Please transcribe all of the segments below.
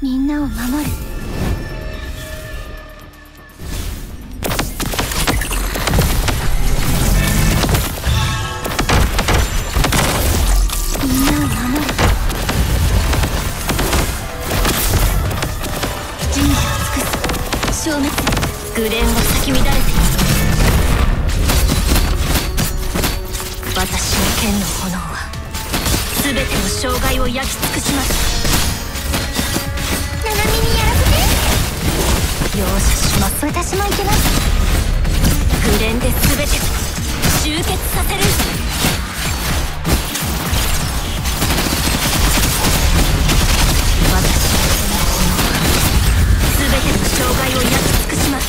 みんなを守る。みんなを守る。準備を尽くす。消滅。グレンは咲き乱れている。私の剣の炎は全ての障害を焼き尽くします。私も行けます。グレンで全て集結させる。私の剣の炎は全ての障害を焼き尽くします。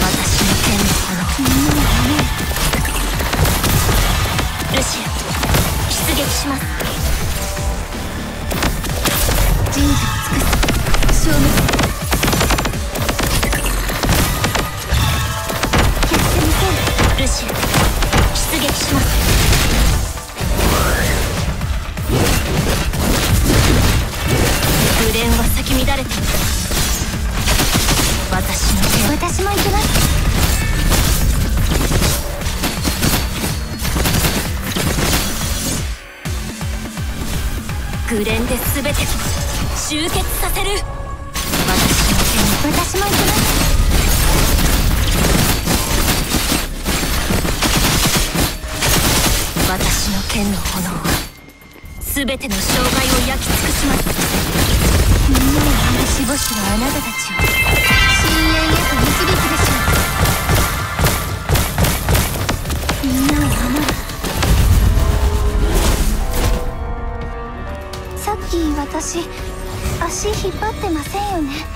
私の剣の炎を守るルシア出撃します。せるルシア出撃します。グレンは咲き乱れている私の手私も行けますグレンで全てを。集結させる剣の炎。は全ての障害を焼き尽くします。みんなを守るしぼしはあなたたちを。深淵へと導くでしょうみんなを守る。さっき私足引っ張ってませんよね？